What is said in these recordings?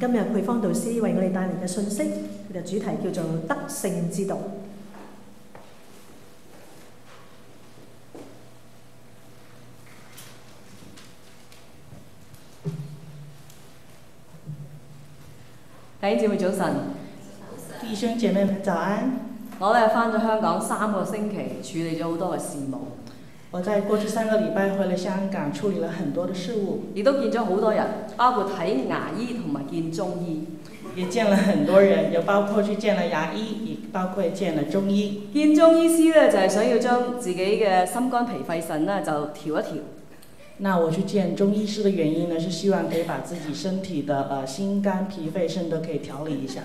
今日配方導師為我哋帶嚟嘅信息，佢嘅主題叫做得勝之道。弟兄姊妹早晨，弟兄姐妹们早安！我咧翻咗香港三個星期，處理咗好多嘅事務，我在過去三個禮拜回了香港，處理了很多的事務，亦都見咗好多人，包括睇牙醫同埋見中醫。也見了很多人，有包括去見了牙醫，也包括見了中醫。見中醫師咧就係、想要將自己嘅心肝脾肺腎咧就調一調。那我去見中醫師的原因呢，是希望可以把自己身體的呃心肝脾肺腎都可以調理一下。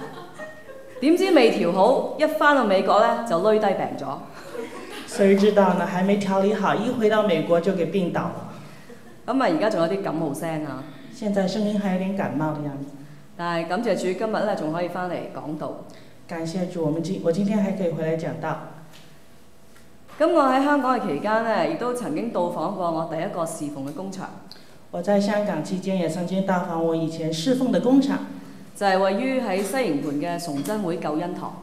點知未調好，一翻到美國咧就累低病咗。誰知道呢，還沒調理好，一回到美國就給病倒了。咁啊，而家仲有啲感冒聲啊，現在聲音還有點感冒的樣子。但係感謝主，今日咧仲可以翻嚟講道。感謝主，我們今我今天還可以回來講道。咁我喺香港嘅期間咧，亦都曾經到訪過我第一個侍奉嘅工場，我在香港期間也曾經到訪我以前侍奉的工廠，就係、位於喺西營盤嘅崇真會救恩堂。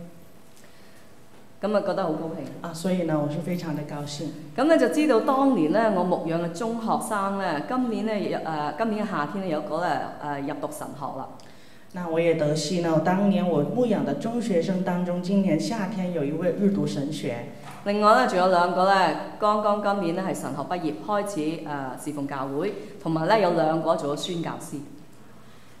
咁啊覺得好高興。啊，所以呢，我是非常的高興。咁咧就知道當年咧，我牧養嘅中學生咧，今年咧有誒今年嘅夏天咧有一個咧誒入讀神學啦。那我也得悉呢，當年我牧養的中學生當中，今年夏天有一位日讀神學。另外咧仲有兩個咧，剛剛今年咧係神學畢業，開始誒、呃侍奉教會，同埋咧有兩個做咗宣教師。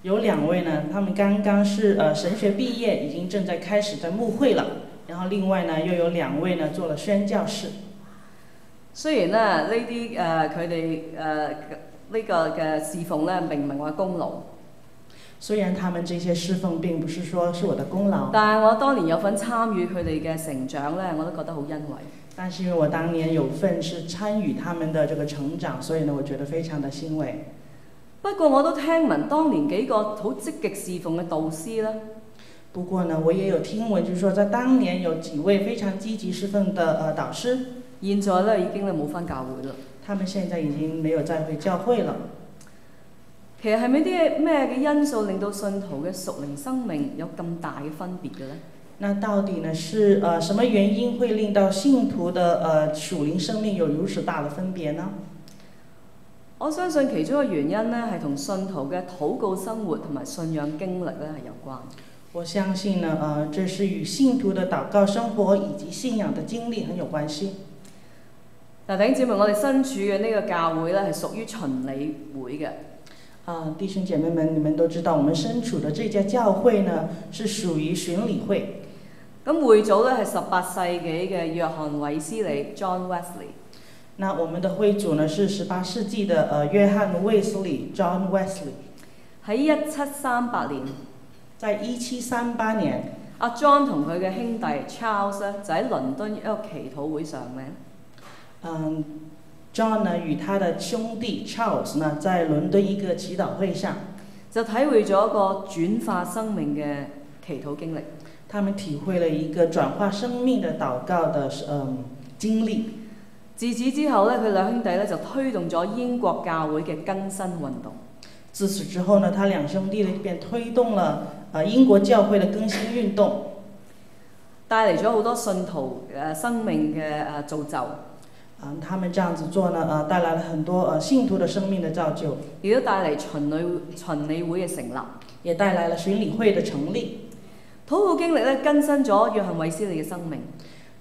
有兩位呢，他們剛剛是呃神學畢業，已經正在開始在牧會了。然後另外呢，又有兩位呢做了宣教士。雖然呢呢啲誒佢哋誒呢個嘅侍奉咧並唔係我嘅功勞，雖然他們這些侍奉並不是說是我的功勞，但係我當年有份參與佢哋嘅成長咧，我都覺得好欣慰。但是因為我當年有份是參與他們的這個成長，所以呢，我覺得非常的欣慰。不過我都聽聞當年幾個好積極侍奉嘅導師咧，不過呢，我也有聽聞，就是說在當年有幾位非常積極侍奉的呃導師，現在咧已經咧冇返教會啦。他們現在已經沒有再回教會了。其實係咪啲咩嘅因素令到信徒嘅屬靈生命有咁大嘅分別嘅咧？那到底呢是呃什麼原因會令到信徒的呃屬靈生命有如此大的分別呢？我相信其中嘅原因呢，係同信徒嘅禱告生活同埋信仰經歷咧係有關。我相信呢，呃，这是与信徒的祷告生活以及信仰的经历很有关系。嗱，弟兄姊妹，我哋身处嘅呢个教会咧系属于循理会嘅。啊，弟兄姐妹们，你们都知道，我们身处的這家教会呢，是属于循理会。咁會組咧系十八世纪嘅约翰韋斯利 （John Wesley）。那我们的会主呢，是十八世纪的呃約翰衛斯理 （John Wesley）。喺一七三八年，在一七三八年，阿 John 同佢嘅兄弟 Charles 咧就喺倫敦一個祈禱會上面，嗯，John 呢與他的兄弟 Charles 呢，在倫敦一個祈禱會上，就體會咗一個轉化生命嘅祈禱經歷。他們體會了一個轉化生命的禱告的嗯經歷。自此之後咧，佢兩兄弟咧就推動咗英國教會嘅更新運動。自此之後呢，他兩兄弟呢便推動了呃英國教會的更新運動，帶嚟咗好多信徒誒生命嘅誒造就，啊，他們這樣子做呢，呃，帶來了很多呃信徒的生命的造就，亦都帶嚟巡理巡理會嘅成立。也帶來了巡理會的成立。禱告經歷咧更新咗約翰衛斯理嘅生命，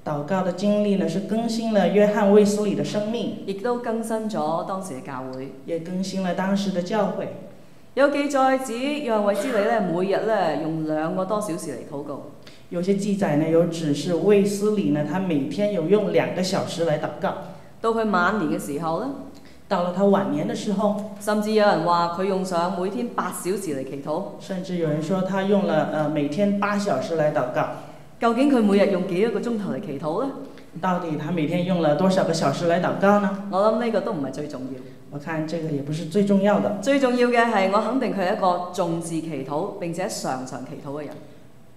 禱告的經歷呢，是更新了約翰衛斯理的生命，亦都更新咗當時嘅教會。也更新了當時的教會。有記載指約翰衛斯理咧每日咧用兩個多小時嚟禱告。有些記載呢，有指示衛斯理呢，他每天有用兩個小時嚟禱告。到佢晚年嘅時候咧，到了他晚年嘅時候，甚至有人話佢用上每天八小時嚟祈禱。甚至有人說他用了呃每天八小時嚟禱告。究竟佢每日用幾多個鐘頭嚟祈禱呢？到底他每天用了多少個小時嚟禱告呢？我諗呢個都唔係最重要。我看這個也不是最重要的，最重要嘅係我肯定佢係一個重視祈禱並且常常祈禱嘅人。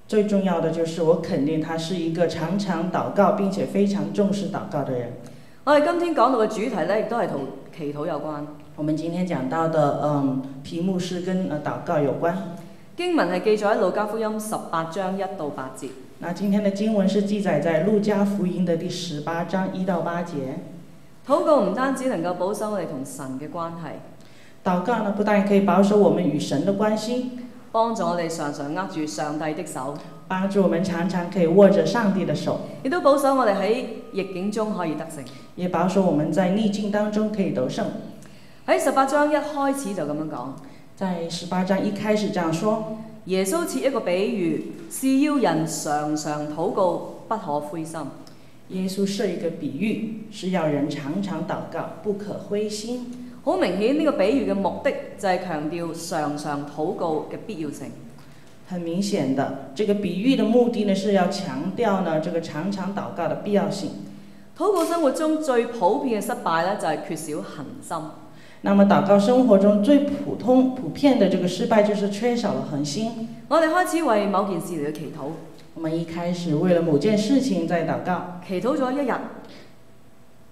最重要的就是我肯定他是一個常常禱告並且非常重視禱告嘅人。我哋今天講到嘅主題呢，亦都係同祈禱有關。我們今天講到的，嗯，題目是跟呃禱告有關。經文係記載喺路加福音十八章一到八節。那今天的經文是記載在路加福音的第十八章一到八節。禱告唔單止能夠保守我哋同神嘅關係，禱告呢不但可以保守我們與神的關係，幫助我哋常常握住上帝的手，幫助我們常常可以握着上帝的手，亦都保守我哋喺逆境中可以得勝。也保守我們在逆境當中可以得勝。喺十八章一開始就咁樣講，在十八章一開始這樣說，耶穌設一個比喻，是要人常常祷告，不可灰心。耶穌設一個比喻，是要人常常禱告，不可灰心。好明顯呢個比喻嘅目的就係強調常常禱告嘅必要性。很明顯的，這個比喻的目的呢，是要強調呢，這個常常禱告的必要性。禱告生活中最普遍嘅失敗呢，就係缺少恒心。那麼禱告生活中最普通、普遍的這個失敗，就是缺少了恒心。我哋開始為某件事嚟去祈禱，我们一开始為了某件事情在禱告，祈禱咗一日、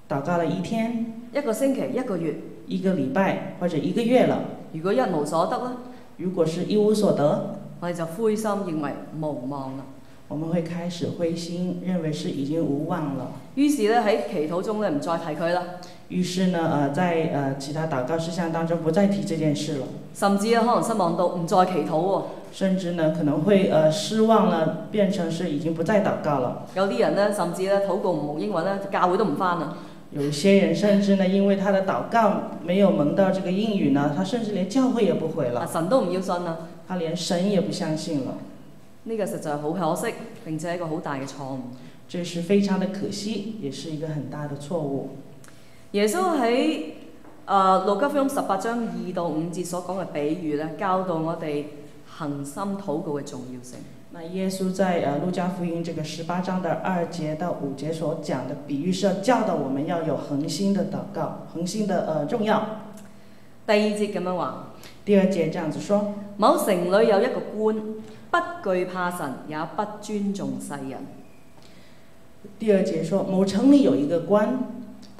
禱告了一天、一個星期、一個月，一個禮拜或者一個月了。如果一無所得呢，如果是一無所得，我哋就灰心，認為無望啦。我們會開始灰心，認為是已經無望了。於是咧喺祈禱中咧唔再提佢啦，於是呢，呃，在呃其他禱告事項當中不再提這件事了。甚至咧可能失望到唔再祈禱喎。甚至呢可能會呃失望了，變成是已經不再禱告了。有啲人呢，甚至呢禱告唔蒙英文呢，教會都唔返啦。有些人甚至呢，因為他的禱告沒有蒙到這個應允呢，他甚至連教會也不回了。神都唔要信啦，他連神也不相信了。呢個實在好可惜，並且係一個好大嘅錯誤。這是非常的可惜，也是一個很大的錯誤。耶穌喺誒路加福音十八章二到五節所講嘅比喻咧，教導我哋恒心禱告嘅重要性。那耶穌在呃路加福音這個十八章的二節到五節所講的比喻，是要教導我們要有恒心的禱告，恒心的呃重要。第二節咁樣話，第二節這樣子說：某城裏有一個官，不懼怕神，也不尊重世人。第二節說，某城裏有一個官，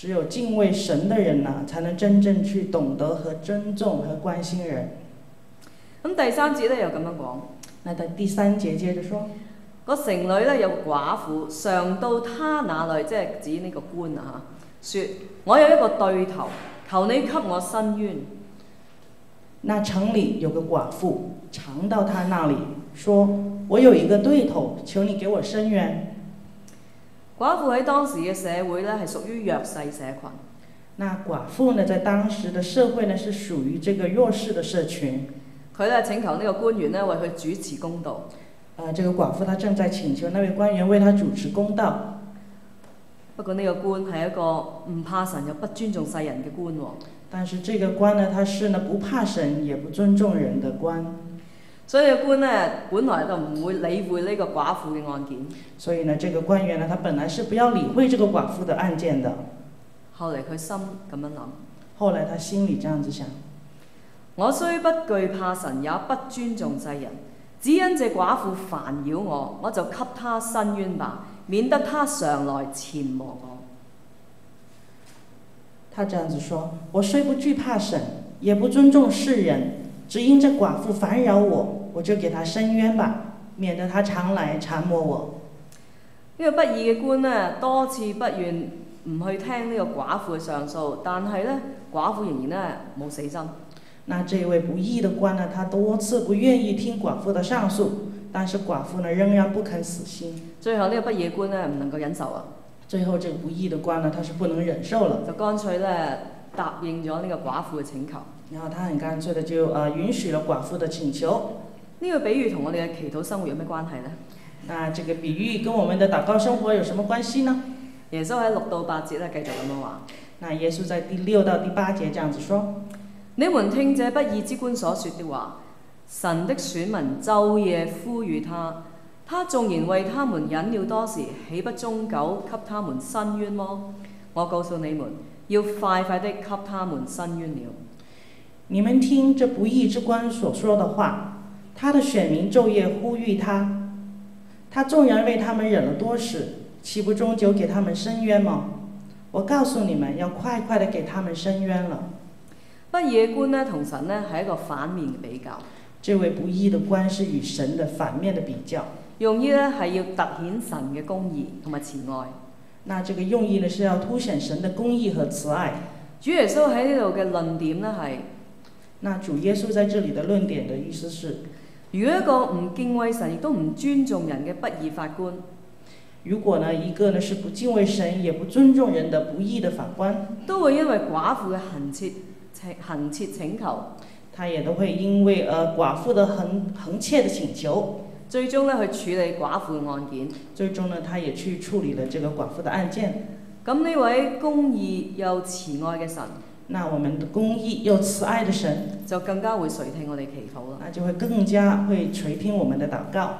只有敬畏神的人啊，才能真正去懂得和尊重和关心人。咁第三节咧又咁样讲，那第第三節接着說，個城裏咧有個寡婦，上到他那裏，即係指呢個官啊嚇，説：我有一個對頭，求你給我伸冤。那城里有個寡婦，常到他那裏，說：我有一個對頭，求你給我伸冤。寡婦喺當時嘅社會咧係屬於弱勢社群。那寡婦呢，在當時的社會呢，是屬於這個弱勢的社群。佢咧請求呢個官員咧為佢主持公道。啊、呃，這個寡婦她正在請求那位官員為她主持公道。不過呢個官係一個唔怕神又不尊重世人嘅官喎。但是這個官呢，他是呢不怕神也不尊重人的官。所以個官呢，本來就唔會理會呢個寡婦嘅案件。所以呢，這個官員呢，他本來是不要理會這個寡婦的案件的。後嚟佢心咁樣諗。後來他心裏這樣子想：我雖不懼怕神，也不尊重世人，只因這寡婦煩擾我，我就給他伸冤吧，免得他常來纏磨我。他這樣子說：我雖不懼怕神，也不尊重世人，只因這寡婦煩擾我，我就給他伸冤吧，免得他常來纏磨我。呢個不義嘅官呢，多次不願唔去聽呢個寡婦嘅上訴，但係呢，寡婦仍然呢冇死心。那這位不義的官呢，他多次不願意聽寡婦的上訴，但是寡婦呢仍然不肯死心。最後呢個不義官呢唔能夠忍受啊。最後這個不義的官呢，他是不能忍受了，就乾脆呢答應咗呢個寡婦嘅請求。然後他很乾脆的就呃允許了寡婦的請求。呢、個比喻同我哋嘅祈禱生活有咩關係呢？那這個比喻跟我們的禱告生活有什麼關係呢？耶穌喺六到八節咧繼續咁樣話：那耶穌在第六到第八節這樣子說：你們聽這不義之官所說的話，神的選民晝夜呼籲他，他縱然為他們忍了多時，豈不終久給他們伸冤麼？我告訴你們，要快快的給他們伸冤了。你們聽這不義之官所說的話，他的选民昼夜呼吁他，他纵然为他们忍了多时，岂不终究给他们伸冤吗？我告訴你們，要快快的給他們伸冤了。不義嘅官呢，同神呢係一個反面嘅比較，這位不義的官是與神的反面的比較，用意呢係要突顯神嘅公義同埋慈愛。那這個用意呢是要凸顯神的公義和慈愛。主耶穌喺呢度嘅論點呢係。那主耶穌在這裡的論點的意思是，如果一個唔敬畏神亦都唔尊重人嘅不義法官，如果呢一個呢是不敬畏神也不尊重人的不義的法官，都會因為寡婦嘅行切請懇切請求，他也都會因為呃寡婦的行行切的請求，最終呢去處理寡婦嘅案件。最終呢他也去處理了這個寡婦的案件。咁呢位公義又慈愛嘅神，那我们的公義又慈爱的神，就更加會垂聽我哋祈禱啦。那就會更加會垂聽我們的禱告。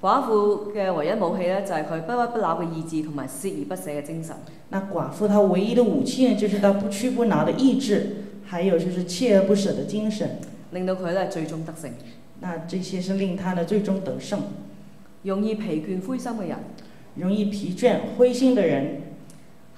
寡婦嘅唯一武器咧，就係佢不屈不撓嘅意志同埋鍥而不捨嘅精神。那寡婦她唯一的武器呢，就是她不屈不撓的意志，還有就是锲而不捨的精神，令到佢咧最終得勝。那這些是令她呢最終得勝。容易疲倦灰心嘅人，容易疲倦灰心的人，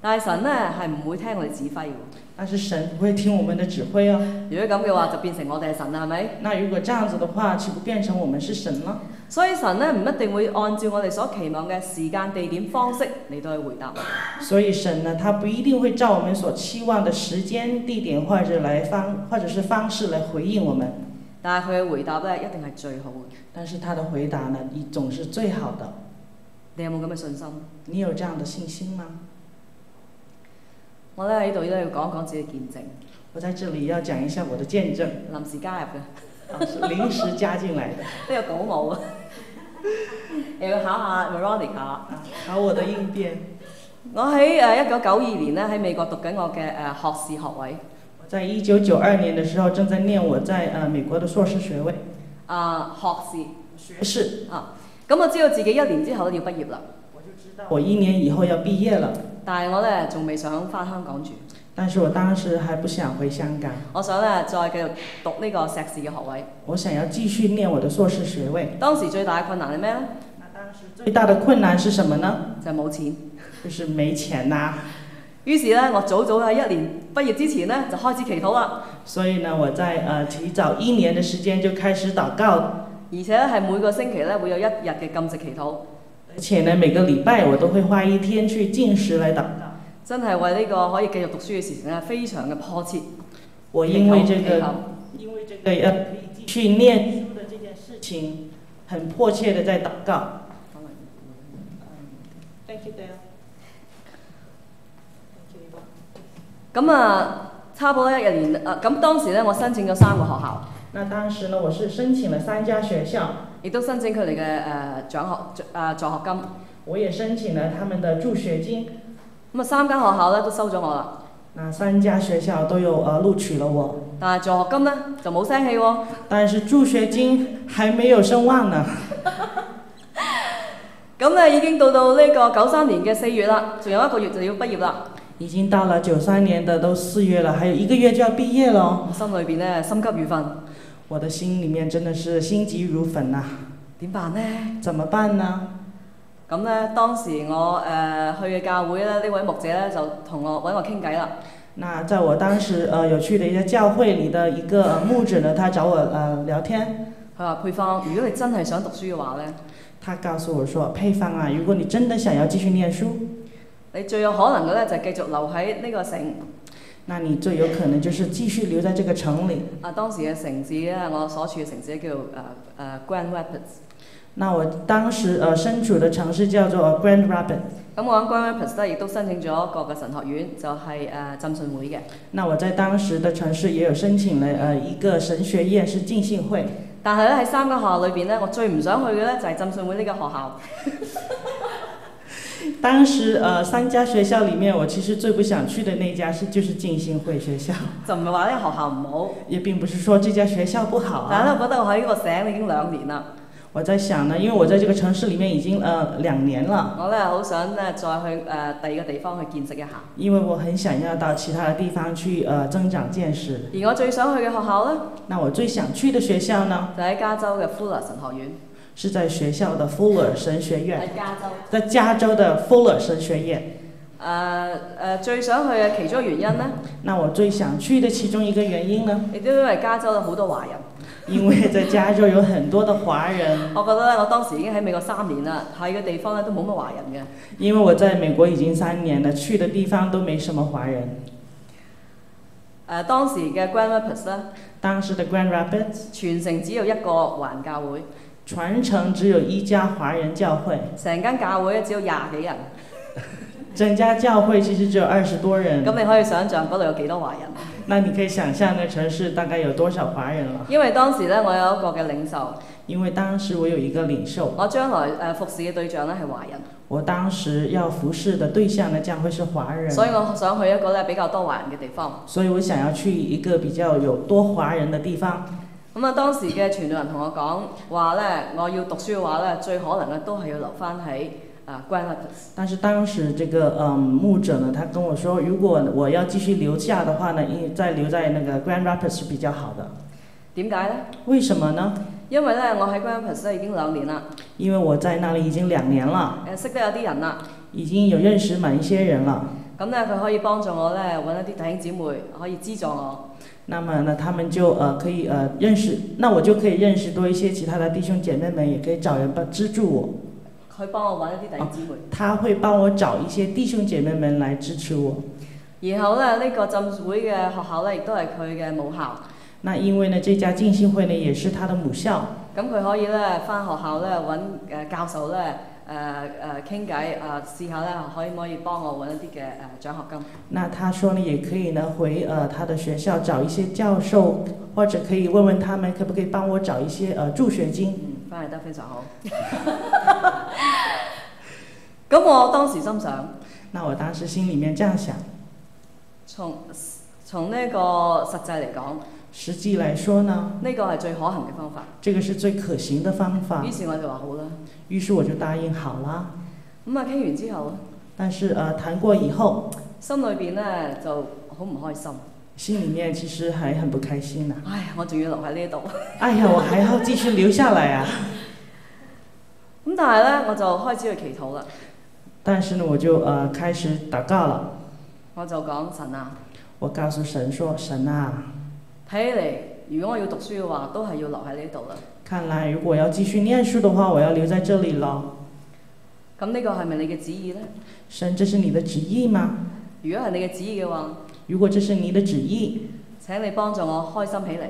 但係神呢係唔會聽我哋指揮嘅。但是神不會聽我們的指揮啊。如果咁嘅話，就變成我哋係神啦，係咪？那如果這樣子的話，豈不變成我們是神了？所以神呢唔一定會按照我哋所期望嘅時間、地點、方式嚟到去回答。所以神呢，他不一定會照我們所期望的時間、地點或者來方或者是方式來回應我們。但係佢嘅回答呢，一定係最好嘅。但是他的回答呢，你總是最好的。你有冇咁嘅信心？你有這樣的信心嗎？我咧喺度咧要講一講自己嘅見證。我在這裡要講一下我的見證，臨時加入嘅，啊，是臨時加進來的。呢個稿冇啊，又要考下 Veronica。啊，考我的應變。我喺誒一九九二年咧喺美國讀緊我嘅誒學士學位。我在一九九二年嘅時候正在念我在誒美國嘅碩士學位。啊，學士。學士。啊，咁我知道自己一年之後咧要畢業啦。我一年以後要畢業了，但係我咧仲未想翻香港住。但是我當時還不想回香港，我想咧再繼續讀呢個碩士嘅學位。我想要繼續念我的碩士學位。當時最大嘅困難係咩咧？最大的困難是什麼呢？就係冇錢，就是沒錢呐、於是咧，我早早喺一年畢業之前咧就開始祈禱啦。所以呢，我在呃提早一年嘅時間就開始禱告，而且咧係每個星期咧會有一日嘅禁食祈禱。而且呢每个礼拜我都会花一天去进食來禱告。真系为呢个可以继续读书嘅事情咧，非常嘅迫切。我因為這個祈禱因為這個呃可以繼續念書的這件事情，很迫切的在禱告。Thank you, Dale. 咁啊，差唔多一年啊，咁当时咧我申请咗三个学校，那当时呢，我是申请了三家学校，亦都申請佢哋嘅誒獎學誒助學金。我也申請了他們的助學金。咁啊，三間學校咧都收咗我啦，那三家學校都有呃錄取了我，但係助學金咧就冇聲氣喎。但是助學金還沒有聲望呢。咁咧已經到到呢個九三年嘅四月啦，仲有一個月就要畢業啦。已經到了九三年的都四月了，還有一個月就要畢業咯。我心裏邊咧心急如焚，我的心裏面真的是心急如焚呐、點辦呢？怎麼辦呢？咁咧當時我誒、呃、去嘅教會咧，呢位牧者咧就同我揾我傾偈啦。那在我當時呃有去的一個教會裏的一個、呃、牧者呢，他找我呃聊天，佢話配方，如果你真係想讀書嘅話咧，他告訴我說，配方啊，如果你真的想要繼續念書，你最有可能嘅咧就係繼續留喺呢個城。那你最有可能就是繼續留在這個城里。啊，當時嘅城市咧，我所處嘅城市咧叫誒誒 Grand Rapids。那我当时呃身處的城市叫做 Grand Rapids。咁我喺 Grand Rapids 咧，亦都申請咗一個嘅神學院，就係、誒、浸信會嘅。那我在當時的城市也有申請了呃一個神學院，是浸信會。但係咧喺三間學校裏邊咧，我最唔想去嘅咧就係浸信會呢間學校。當時呃三家学校里面，我其实最不想去的那家是就是浸信會學校，就唔係話呢個學校唔好，也並不是說這家學校不好啊但係咧，啊。我覺得我喺呢個省已經兩年啦，我在想呢，因為我在這個城市裡面已經呃兩年了，我咧好想咧再去誒、第二個地方去見識一下。因為我很想要到其他的地方去呃增長見識。而我最想去嘅學校咧，那我最想去的學校呢，就喺加州嘅 Fuller 神學院，是在學校的 Fuller 神學院，喺加州。在加州的 Fuller 神學院。誒、誒、最想去嘅其中原因呢，那我最想去的其中一個原因呢，亦都因為加州有好多華人。因為在加州有很多的華人，我覺得咧，我當時已經喺美國三年啦，喺嘅地方咧都冇乜華人嘅。因為我在美國已經三年了，去的地方都沒什麼華人。誒、當時嘅 Grand Rapids 咧，當時的 Grand Rapids 全城只有一個環教會，全城只有一家華人教會，成間教會咧只有廿幾人。整家教會其實只有二十多人。咁你可以想象嗰度有幾多華人？那你可以想象那城市大概有多少華人了？因為當時咧，我有一個嘅領袖，因為當時我有一個領袖，我將來誒、服侍嘅對象咧係華人，我當時要服侍嘅對象呢將會是華人，所以我想去一個咧比較多華人嘅地方。所以我想要去一個比較有多華人的地方。咁啊，當時嘅傳道人同我講話咧，我要讀書嘅話咧，最可能咧都係要留翻喺啊 Grand Rapids。但是當時這個嗯牧者呢，他跟我說，如果我要繼續留下的話呢，應再留在那個 Grand Rapids 是比較好的。點解咧？為什麼呢？因為咧，我喺 Grand Rapids 咧已經兩年啦，因為我在那裡已經兩年了，誒、識得有啲人啦。已經有認識滿一些人了。咁咧，佢可以幫助我咧揾一啲弟兄姊妹，可以資助我。那么呢，他们就呃可以呃认识，那我就可以认识多一些其他的弟兄姐妹们，也可以找人帮资助我。佢幫我揾一啲弟兄姊妹。他会帮我找一些弟兄姐妹们来支持我。然后咧，呢、个浸会嘅学校咧，亦都系佢嘅母校。那因为呢，这家浸信會呢，也是他的母校。咁佢可以咧翻学校咧揾誒教授咧誒誒傾偈啊，試下咧可以唔可以幫我揾一啲嘅誒獎學金。那他說呢，也可以呢回呃他的學校找一些教授，或者可以問問他們可不可以幫我找一些呃助學金。嗯，翻譯得非常好。咁我當時心想，那我當時心裡面這樣想，從從呢個實際嚟講，實際來說呢，呢個係最可行嘅方法。這個是最可行的方法於。是我就話好啦。於是我就答應好啦。咁啊傾完之後，但是呃談過以後，心裏邊咧就好唔開心。心里面其實還很不開心呢、唉，我仲要留喺呢度。哎呀，我還要繼續留下來啊！咁但係咧，我就開始去祈禱啦。但是呢，我就呃開始禱告了。我就講神啊，我告訴神說：神啊，睇起嚟如果我要讀書嘅話，都係要留喺呢度啦。看來如果要繼續念書的話，我要留在這裡咯。咁呢個係咪你嘅旨意呢？神，這是你的旨意嗎？如果係你嘅旨意嘅話，如果這是你的旨意，請你幫助我開心起嚟，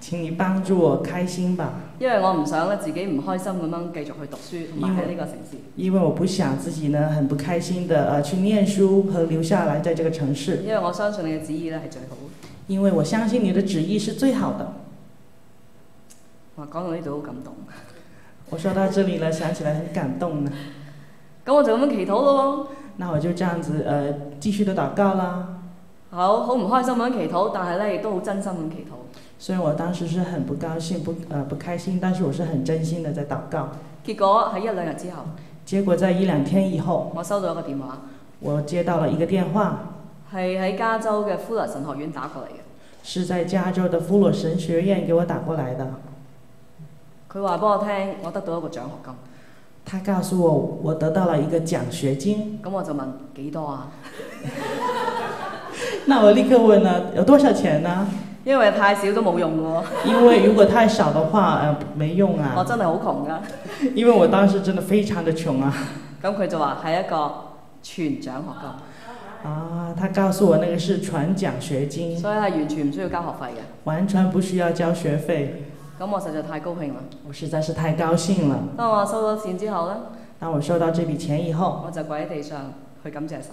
請你幫助我開心吧，因為我唔想咧自己唔開心咁樣繼續去讀書，同埋喺呢個城市。因為我不想自己呢很不開心的呃去念書和留下來在這個城市，因為我相信你嘅旨意咧係最好。因為我相信你的旨意是最好的。哇，講到呢度好感動。我說到這裡了，想起來很感動呢。咁我就咁樣祈禱咯那我就這樣子呃繼續的禱告啦。好好唔開心咁樣祈禱，但係咧亦都好真心咁祈禱。雖然我當時是很不高興、不呃不開心，但是我是很真心的在禱告。結果喺一兩日之後，結果在一兩天以後，我收到一個電話，我接到了一個電話，係喺加州嘅富勒神學院打過嚟嘅。是在加州的富羅神學院給我打過來的。佢話俾我聽，我得到一個獎學金。他告訴我，我得到了一個獎學金。咁我就問幾多啊？那我立刻問啦，有多少錢呢？因為太少都冇用嘅喎，因為如果太少的話，呃，沒用啊我啊。真係好窮噶。因為我當時真的非常的窮啊。咁佢就話係一個全獎學金，啊，他告訴我那個是全獎學金，所以係完全唔需要交學費嘅。完全不需要交學費。咁我實在太高興啦！我實在是太高興了。當我收到錢之後呢，當我收到這筆錢以後，我就跪喺地上去感謝神。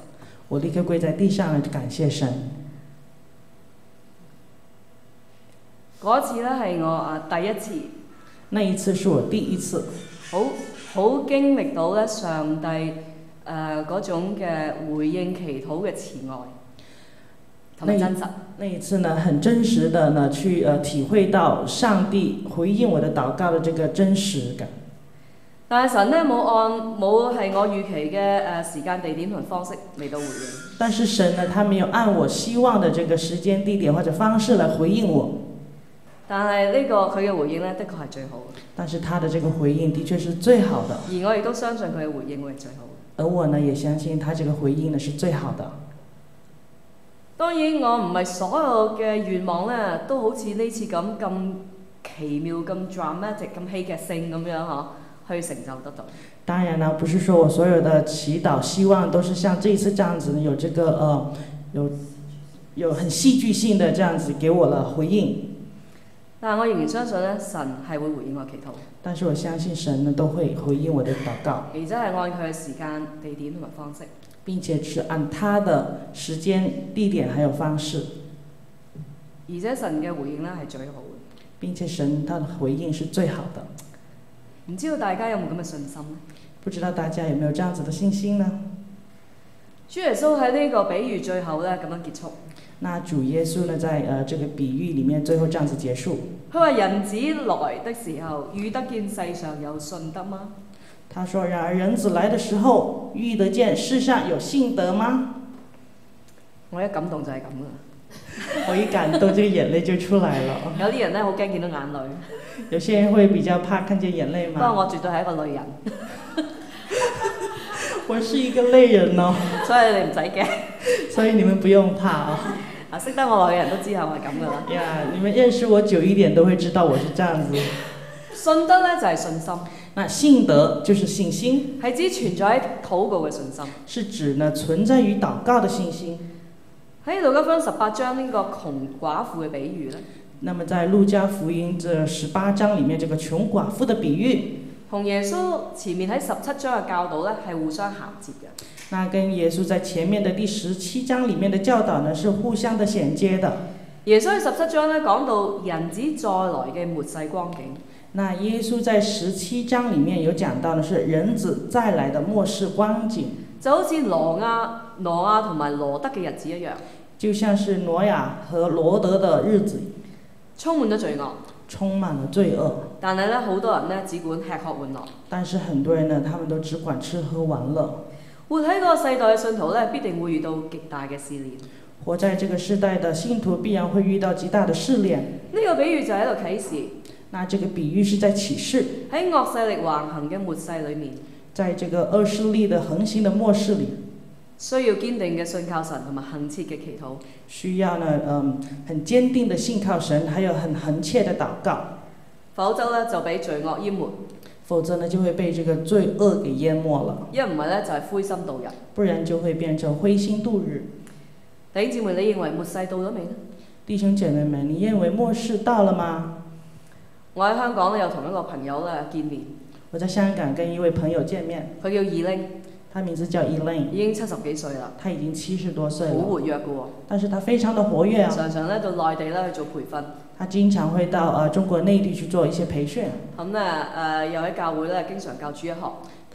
我立刻跪在地上去感謝神。嗰次呢係我啊第一次，那一次是我第一次，好好經歷到咧上帝誒嗰種嘅回應祈禱嘅慈愛同埋真實。那一次呢，很真實的呢，去呃體會到上帝回應我的禱告的這個真實感。但係神呢，冇按冇係我預期嘅誒時間、地點同方式嚟到回應。但是神呢，他沒有按我希望的這個時間、地點或者方式來回應我。但係呢個佢嘅回應呢，的確係最好。但是他的這個回應的確是最好的。而我亦都相信佢嘅回應會係最好。而我呢，也相信他这个回应呢是最好的。当然，我唔系所有嘅愿望呢，都好似呢次咁咁奇妙、咁 dramatic、咁戏剧性咁样嗬，去成就得到。当然啦，不是说我所有的祈祷希望都是像这一次这样子，有这个呃，有有很戏剧性的这样子给我了回应。但係我仍然相信呢，神系会回应我祈禱。但是我相信神呢都會回應我的禱告，而且係按佢嘅時間、地點同埋方式。並且是按他的時間、地點還有方式，而且神嘅回應咧係最好嘅，並且神他的回應是最好的。唔知道大家有冇咁嘅信心呢？不知道大家有沒有這樣子的信心呢？主耶穌喺呢個比喻最後咧，咁樣結束。那主耶稣呢，在呃这个比喻里面最后这样子结束。佢話人子來的時候，遇得見世上有信德嗎？他說：然而人子來的時候，遇得見世上有信德嗎？我一感動就係咁啦。我一感動，這個眼淚就出來了。有啲人呢，好驚見到眼淚，有些人會比較怕看見眼淚不過。我絕對係一個淚人，我是一個淚人哦，所以你唔使驚。所以你們不用怕啊。啊，識得我嘅人都知係我係咁噶啦。呀，你們認識我久一點都會知道我是這樣子。信德咧，就係信心，那信德就是信心，係指存在喺禱告嘅信心。是指呢存在於禱告嘅信心。喺路加福音十八章呢個窮寡婦嘅比喻咧，那麼在路加福音這十八章裡面，這個窮寡婦的比喻，同耶穌前面喺十七章嘅教導咧係互相銜接嘅。那跟耶穌在前面的第十七章裡面的教導呢，是互相的銜接的。耶穌喺十七章咧講到人子再來嘅末世光景，那耶穌在十七章裡面有講到呢，是人子再來的末世光景，就好似挪亞、挪亞同埋羅德嘅日子一樣，就像是挪亞和羅德的日子，充滿咗罪惡。充滿了罪惡。但係咧，好多人咧只管吃喝玩樂。但是很多人呢，他們都只管吃喝玩樂。活喺嗰個世代嘅信徒咧，必定會遇到極大嘅試煉。活在這個世代的信徒必然會遇到極大的試煉。呢個比喻就喺度啟示那這個比喻是在啟示，喺惡勢力橫行嘅末世裏面，在這個惡勢力的橫行的末世裡，需要堅定嘅信靠神同埋恆切嘅祈禱。需要呢，嗯，很堅定的信靠神，還有很恆切的禱告，否則咧就俾罪惡淹沒，否則呢就會被這個罪惡給淹沒了，一唔係咧就係灰心度日。不然就會變成灰心度日。弟兄姊妹，你認為末世到咗未呢？弟兄姐妹們，你認為末世到了嗎？我喺香港咧又同一個朋友咧見面，我在香港跟一位朋友見面，佢叫二玲，他名字叫 Elaine，已經七十幾歲啦，他已經七十多歲好了，活躍嘅但是他非常的活躍，啊，常常咧到內地咧去做培訓。他經常會到呃中國內地去做一些培訓，咁咧誒又喺教會咧經常教主日學，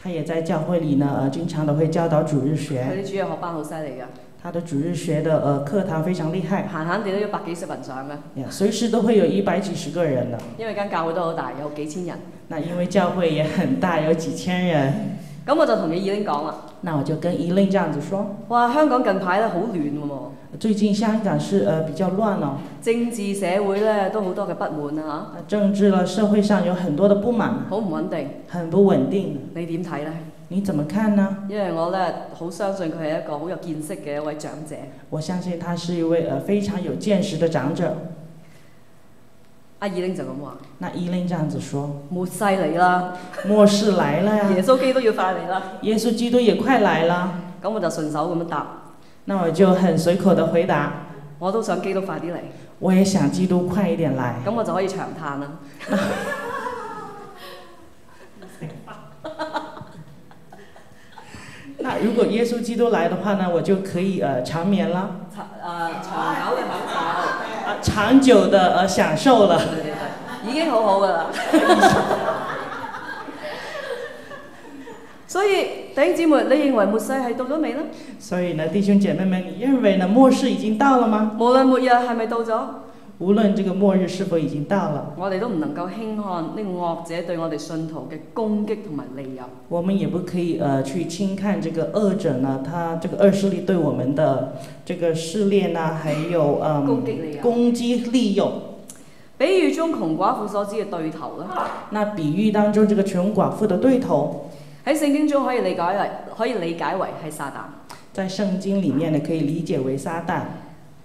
他也在教會裡呢，呃經常都會教導主日學佢，啲主日學班好犀利㗎，他的主日學的呃課堂非常厲害，閒閒地都要百幾十人上嘅，呀，隨時都會有一百幾十個人的。因為間教會都好大，有幾千人。那因為教會也很大，有幾千人，咁我就同你依玲講啦，那我就跟 Elaine 這樣子說，哇香港近排咧好亂喎，最近香港是呃比較亂咯，政治社會咧都好多嘅不滿啊嚇政治啦社會上有很多的不滿，好唔穩定。很不穩定，你點睇咧？你怎麼看呢？因為我咧好相信佢係一個好有見識嘅一位長者。我相信他是一位呃非常有見識的長者。阿二玲就咁話：那 Elaine 這樣子說，末世嚟啦，末世來了呀，耶穌基督要快嚟啦。耶穌基督也快來了。咁我就順手咁樣答。那我就很隨口的回答，我都想基督快啲嚟，我也想基督快一点来，咁我就可以長嘆啦。那如果耶穌基督來的話呢，我就可以呃長眠啦，長呃長久嘅享受，啊長久的呃享受了。已經好好噶啦。所以弟兄姊妹，你認為末世係到咗未呢？所以呢，弟兄姐妹們，你認為呢末世已經到了嗎？無論末日係咪到咗，無論這個末日是否已經到了，我哋都唔能夠輕看呢個惡者對我哋信徒嘅攻擊同埋利誘。我們也不可以呃去輕看這個惡者呢，他這個惡勢力對我們的這個試煉啊，還有嗯攻擊利誘。攻擊利誘。比喻中窮寡婦所指嘅對頭啦，那比喻當中這個窮寡婦的對頭，喺聖經中可以理解為可以理解為係撒旦。在聖經裡面呢可以理解為撒旦。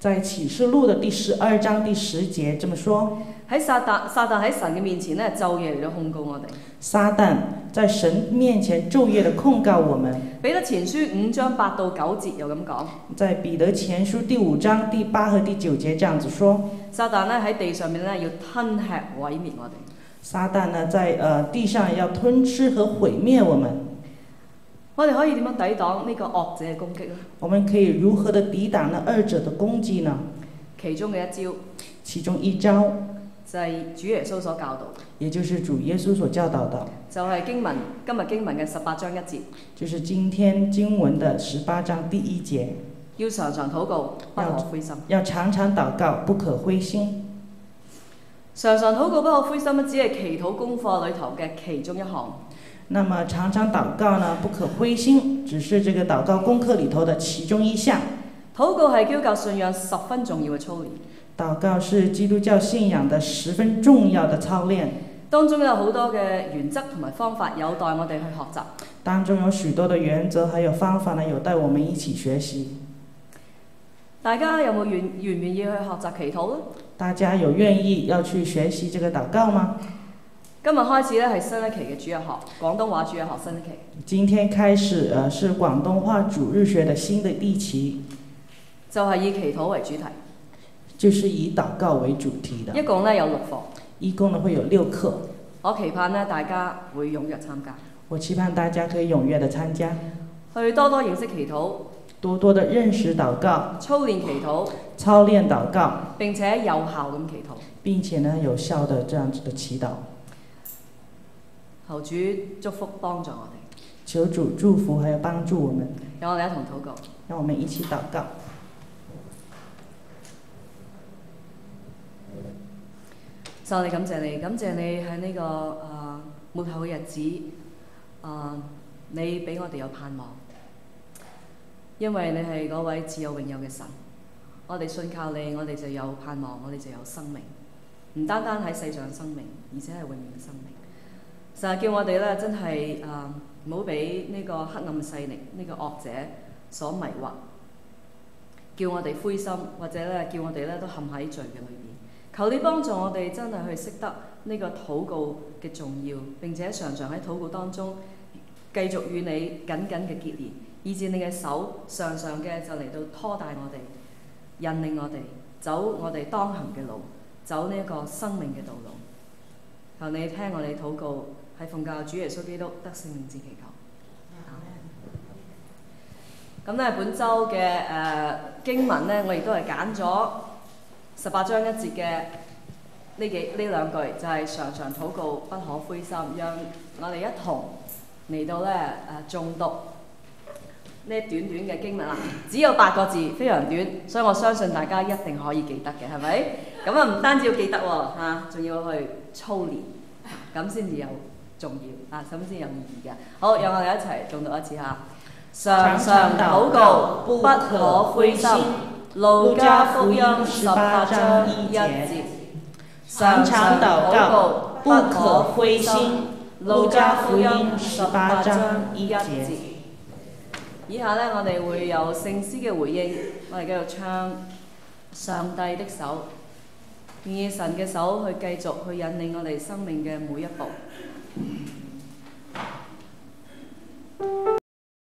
在启示录的第十二章第十節這麼說：喺撒旦撒旦喺神嘅面前咧，晝夜嚟到控告我哋。撒旦在神面前晝夜的控告我們。彼得前書五章八到九節又咁講：在彼得前書第五章第八和第九節這樣子說：撒旦咧喺地上面咧要吞吃毀滅我哋。撒旦呢在呃地上要吞吃和毀滅我們。我哋可以點樣抵擋呢個惡者嘅攻擊呢？我們可以如何的抵擋呢二者的攻擊呢？其中嘅一招其中一招，就係主耶穌所教導，也就是主耶穌所教導的，就係經文今日經文嘅十八章一節，就是今天經文的十八章第一節，要常常禱告，不可灰心。要常常禱告，不可灰心。常常禱告不可灰心，只係祈禱功課裏頭嘅其中一項。那么常常祷告呢，不可灰心，只是這個祷告功課裏頭的其中一項。祷告係基督教信仰十分重要嘅操練，祷告是基督教信仰的十分重要的操練，當中有好多嘅原則同埋方法有待我哋去學習。當中有許多的原則還有方法呢，有待我們一起學習。大家有冇願願唔願意去學習祈禱呢？大家有願意要去學習這個祷告嗎？今日開始咧係新一期嘅主日學，廣東話主日學新一期。今天開始，呃，是廣東話主日學的新的一期，就係以祈禱為主題，就是以禱告為主題的。一共咧有六課。一共呢會有六課，我期盼咧大家會踴躍參加，我期盼大家可以踴躍的參加，去多多認識祈禱，多多的認識禱告，操練祈禱，操練禱告，並且有效咁祈禱。並且呢有效的這樣子的祈禱。求主祝福幫助我哋，求主祝福還有幫助我們，讓我哋一同禱告。讓我們一起禱告。神，我哋感謝你，感謝你喺呢、個誒、呃末後嘅日子，誒、呃你俾我哋有盼望，因為你係嗰位自有永有嘅神，我哋信靠你，我哋就有盼望，我哋就有生命，唔單單喺世上嘅生命，而且係永遠嘅生命。神啊，叫我哋咧真係誒唔好俾呢個黑暗勢力、呢、個惡者所迷惑，叫我哋灰心，或者咧叫我哋咧都陷喺罪嘅裏邊。求你幫助我哋真係去識得呢個禱告嘅重要，並且常常喺禱告當中繼續與你緊緊嘅結連，以致你嘅手常常嘅就嚟到拖帶我哋，引領我哋走我哋當行嘅路，走呢一個生命嘅道路。求你聽我哋禱告，係奉教主耶穌基督得聖名之祈求。咁咧，本週嘅誒經文咧，我亦都係揀咗十八章一節嘅呢幾呢兩句，就係、常常禱告，不可灰心，讓我哋一同嚟到咧誒誦讀呢短短嘅經文啦。只有八個字，非常短，所以我相信大家一定可以記得嘅，係咪？咁啊，唔單止要記得喎，嚇，仲要去操練，咁先至有重要啊，咁先有意義嘅。好，讓我哋一齊重讀一次嚇。常常禱告，不可灰心。路加福音十八章一節。常常禱告，不可灰心。路加福音十八章一節。以下呢，我哋會有聖詩嘅回應，我哋繼續唱上帝的手。願意神嘅手去繼續去引領我哋生命嘅每一步。thank you